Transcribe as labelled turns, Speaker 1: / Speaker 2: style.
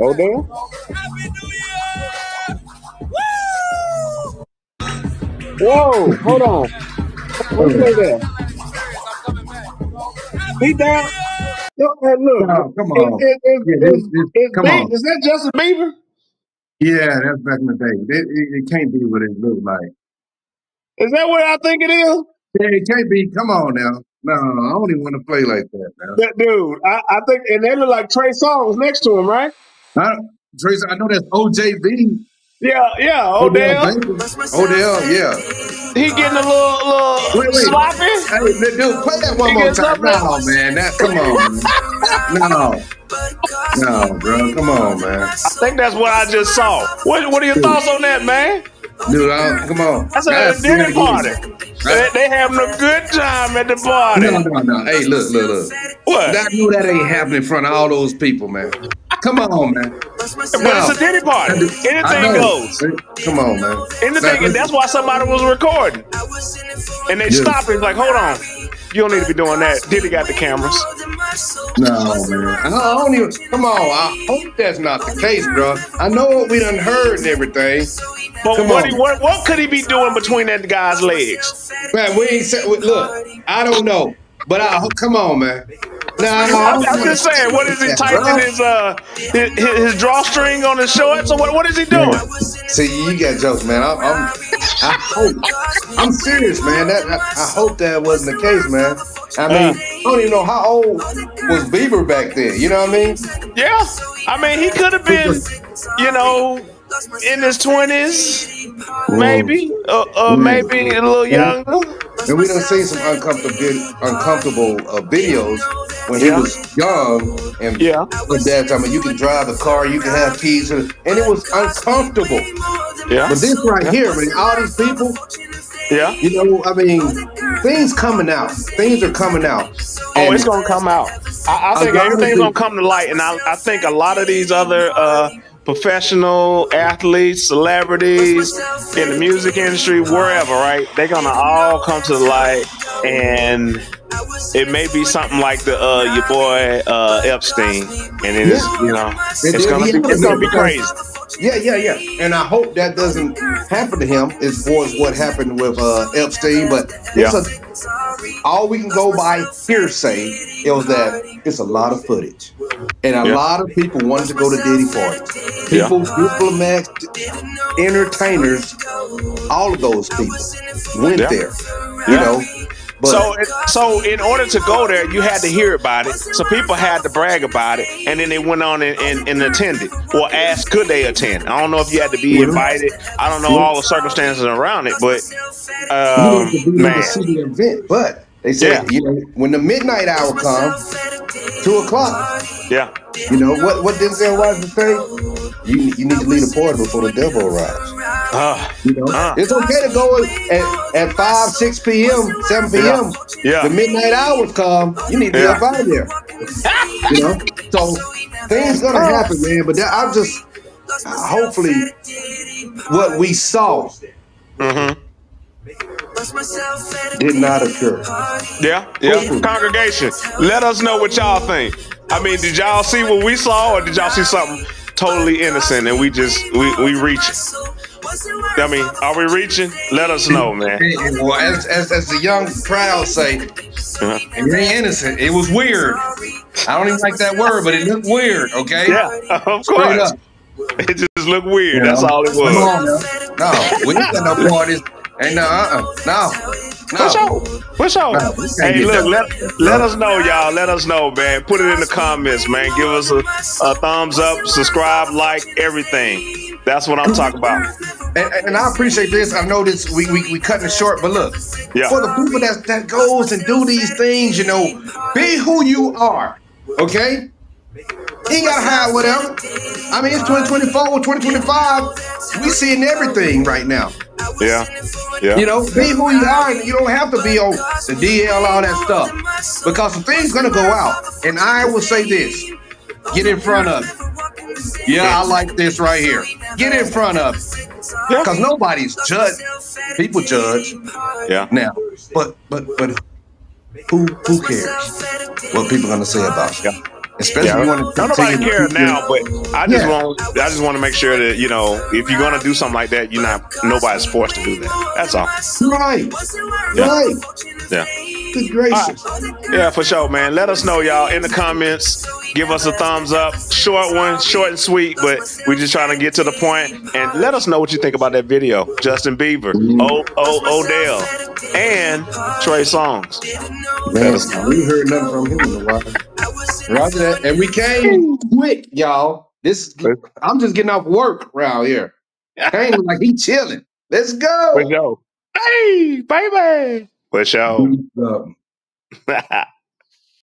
Speaker 1: Odell? Whoa, hold on. Let's play that. He down. Yo, hey, look.
Speaker 2: No, come
Speaker 1: Is,
Speaker 2: on.
Speaker 1: is, is,
Speaker 2: Yeah,
Speaker 1: is,
Speaker 2: this, this,
Speaker 1: is,
Speaker 2: come on.
Speaker 1: is that Justin Bieber?
Speaker 2: Yeah, that's back in the day. It, it, it can't be what it looked like.
Speaker 1: Is that what I think it is?
Speaker 2: Yeah, it can't be. Come on now. No, I don't even want to play like that, man.
Speaker 1: That dude, I, I think, and they look like Trey Songz next to him, right?
Speaker 2: I, Trace, I know that's OJB.
Speaker 1: Yeah, yeah, oh,
Speaker 2: Odell
Speaker 1: Odell.
Speaker 2: Beckham. Odell, yeah.
Speaker 1: He getting a little, little
Speaker 2: Wait, wait.
Speaker 1: sloppy.
Speaker 2: Hey, dude, play that one
Speaker 1: He
Speaker 2: more time. No, man. That, come on. man. No. No, bro. Come on, man.
Speaker 1: I think that's what I just saw. What What are your thoughts on that, man?
Speaker 2: Dude, I, come on.
Speaker 1: That's a dinner party. They, they having a good time at the party.
Speaker 2: No, no, no. Hey, look, look, look.
Speaker 1: What?
Speaker 2: I knew that ain't happening in front of all those people, man. Come on, man.
Speaker 1: but it's a dinner party. Anything goes.
Speaker 2: Come on, man.
Speaker 1: Anything, and that's why somebody was recording. And they
Speaker 2: Yeah.
Speaker 1: stopped and like, hold on. You don't need to be doing that. Diddy got the cameras.
Speaker 2: No, man. I don't even. Come on. I hope that's not the case, bro. I know what we done heard and everything.
Speaker 1: But
Speaker 2: Come
Speaker 1: what, he, what what could he be doing between that guy's legs?
Speaker 2: Man, we ain't said. Look, I don't know, but I come on, man. Nah, I
Speaker 1: I'm, I'm just saying, what is he tightening his uh his, his his drawstring on his shorts or what what is he doing?
Speaker 2: See, you got jokes, man. I'm, I'm, I hope. I'm serious, man. That I, I hope that wasn't the case, man. I mean,
Speaker 1: Uh.
Speaker 2: I don't even know how old was Bieber back then. You know what I mean?
Speaker 1: Yeah, I mean he could have been, you know, in his twenties, maybe, uh, uh, maybe a little younger.
Speaker 2: And we done seen some uncomfortable, uncomfortable uh, videos when he was young and
Speaker 1: Yeah.
Speaker 2: with that time. You can drive a car, you can have keys, and it was uncomfortable.
Speaker 1: Yeah,
Speaker 2: But this right here, man, all these people,
Speaker 1: yeah.
Speaker 2: you know, I mean, things coming out. Things are coming out.
Speaker 1: Oh, it's gonna come out. I, I think everything's gonna come to light, and I, I think a lot of these other uh, professional athletes, celebrities in the music industry, wherever, right? They're gonna all come to the light, and it may be something like the uh, your boy uh, Epstein, and it is, you know, it's gonna be it's gonna be crazy.
Speaker 2: Yeah, yeah, yeah. And I hope that doesn't happen to him as far as what happened with uh, Epstein. But it's a, all we can go by hearsay is that it's a lot of footage. And a
Speaker 1: Yeah.
Speaker 2: lot of people wanted to go to Diddy parties. People, diplomats, entertainers, all of those people went
Speaker 1: Yeah.
Speaker 2: there. You
Speaker 1: Yeah.
Speaker 2: know, but
Speaker 1: so, it, so in order to go there, you had to hear about it. So people had to brag about it, and then they went on and, and, and attended, or asked could they attend. I don't know if you had to be invited. I don't know all the circumstances around it, but um,
Speaker 2: have to be
Speaker 1: man,
Speaker 2: event. But they said,
Speaker 1: Yeah.
Speaker 2: you know, when the midnight hour comes, two o'clock,
Speaker 1: yeah,
Speaker 2: You know what? What Denzel Washington say? You you need to leave the party before the devil arrives.
Speaker 1: Uh,
Speaker 2: You know,
Speaker 1: Uh.
Speaker 2: it's okay to go at, at five, six p.m., seven p.m.
Speaker 1: Yeah.
Speaker 2: The midnight hours come. You need to
Speaker 1: Yeah.
Speaker 2: be up out of there. you know, so things gonna happen, man. But that, I'm just hopefully what we saw
Speaker 1: hmm
Speaker 2: did not occur.
Speaker 1: yeah, yeah.
Speaker 2: Hopefully.
Speaker 1: Congregation, let us know what y'all think. I mean, did y'all see what we saw, or did y'all see something totally innocent and we just we we reaching? I mean, are we reaching? Let us know, man.
Speaker 2: Well, as, as, as the young crowd say,
Speaker 1: Uh-huh.
Speaker 2: it ain't innocent. It was weird. I don't even like that word, but it looked weird. Okay.
Speaker 1: Yeah, of
Speaker 2: Straight
Speaker 1: course.
Speaker 2: up.
Speaker 1: It just looked weird.
Speaker 2: You
Speaker 1: That's
Speaker 2: know?
Speaker 1: all it was.
Speaker 2: on. No, we ain't got no parties. Ain't no, uh, uh no, no.
Speaker 1: sure. For sure.
Speaker 2: No, we can't
Speaker 1: hey, look, let, let us know, y'all. Let us know, man. Put it in the comments, man. Give us a, a thumbs up, subscribe, like, everything. That's what I'm talking about.
Speaker 2: And, and I appreciate this. I know this. We we, we cutting it short, but look,
Speaker 1: Yeah.
Speaker 2: for the people that that goes and do these things, you know, be who you are. Okay. Ain't gotta hide whatever. I mean, it's 2024, 2025. We seeing everything right now.
Speaker 1: Yeah. Yeah.
Speaker 2: You know, be who you are, and you don't have to be on the DL, all that stuff, because the thing's gonna go out. And I will say this: get in front of it. Yeah, I like this right here. Get in front of it, because nobody's judge. People judge
Speaker 1: Yeah.
Speaker 2: now, but but but who who cares? what people are gonna say about you. Especially
Speaker 1: Yeah.
Speaker 2: if you want to
Speaker 1: nobody
Speaker 2: continue to
Speaker 1: care now, but I just
Speaker 2: Yeah.
Speaker 1: want I just want to make sure that you know if you're gonna do something like that, you're not nobody's forced to do that. That's all.
Speaker 2: Right,
Speaker 1: Yeah.
Speaker 2: right.
Speaker 1: Yeah.
Speaker 2: Good gracious.
Speaker 1: Yeah, for sure, man. Let us know, y'all, in the comments. Give us a thumbs up. Short one, short and sweet, but we're just trying to get to the point. And let us know what you think about that video. Justin Bieber, mm. O O Odell, and Trey Songz.
Speaker 2: Man, we heard nothing from him in a while. Roger that. And we came quick, y'all. This I'm just getting off work around here. Came like he chilling. Let's go.
Speaker 1: For sure. Hey, baby. Sure.
Speaker 2: Um,